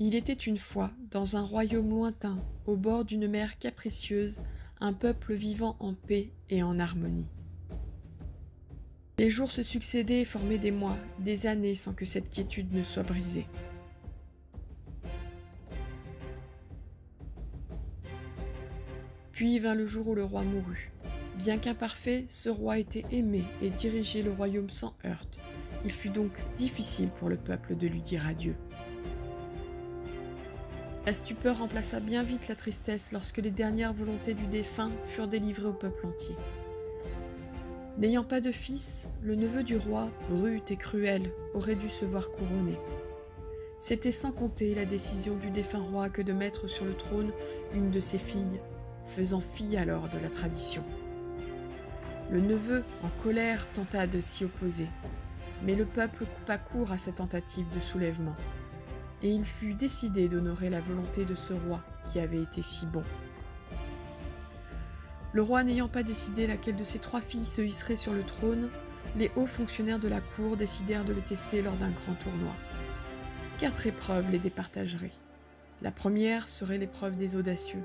Il était une fois, dans un royaume lointain, au bord d'une mer capricieuse, un peuple vivant en paix et en harmonie. Les jours se succédaient et formaient des mois, des années sans que cette quiétude ne soit brisée. Puis vint le jour où le roi mourut. Bien qu'imparfait, ce roi était aimé et dirigeait le royaume sans heurte. Il fut donc difficile pour le peuple de lui dire adieu. La stupeur remplaça bien vite la tristesse lorsque les dernières volontés du défunt furent délivrées au peuple entier. N'ayant pas de fils, le neveu du roi, brut et cruel, aurait dû se voir couronné. C'était sans compter la décision du défunt roi que de mettre sur le trône une de ses filles, faisant fi alors de la tradition. Le neveu, en colère, tenta de s'y opposer, mais le peuple coupa court à sa tentative de soulèvement, et il fut décidé d'honorer la volonté de ce roi qui avait été si bon. Le roi n'ayant pas décidé laquelle de ses trois filles se hisserait sur le trône, les hauts fonctionnaires de la cour décidèrent de le tester lors d'un grand tournoi. Quatre épreuves les départageraient. La première serait l'épreuve des audacieux,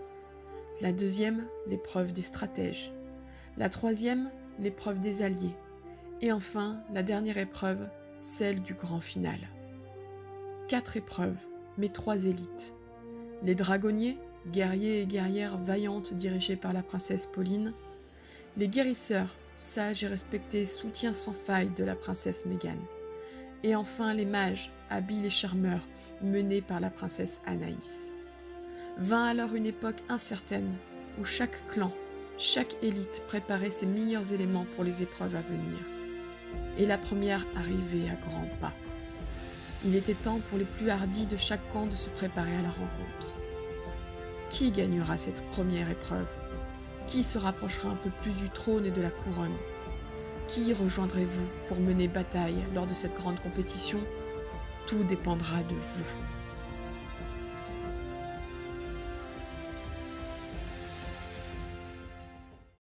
la deuxième, l'épreuve des stratèges, la troisième, l'épreuve des alliés, et enfin la dernière épreuve, celle du grand final. Quatre épreuves, mais trois élites. Les dragonniers, guerriers et guerrières vaillantes dirigés par la princesse Pauline, les guérisseurs, sages et respectés soutiens sans faille de la princesse Mégane, et enfin les mages, habiles et charmeurs, menés par la princesse Anaïs. Vint alors une époque incertaine où chaque clan, chaque élite préparait ses meilleurs éléments pour les épreuves à venir. Et la première arrivait à grands pas. Il était temps pour les plus hardis de chaque camp de se préparer à la rencontre. Qui gagnera cette première épreuve? Qui se rapprochera un peu plus du trône et de la couronne? Qui rejoindrez-vous pour mener bataille lors de cette grande compétition? Tout dépendra de vous.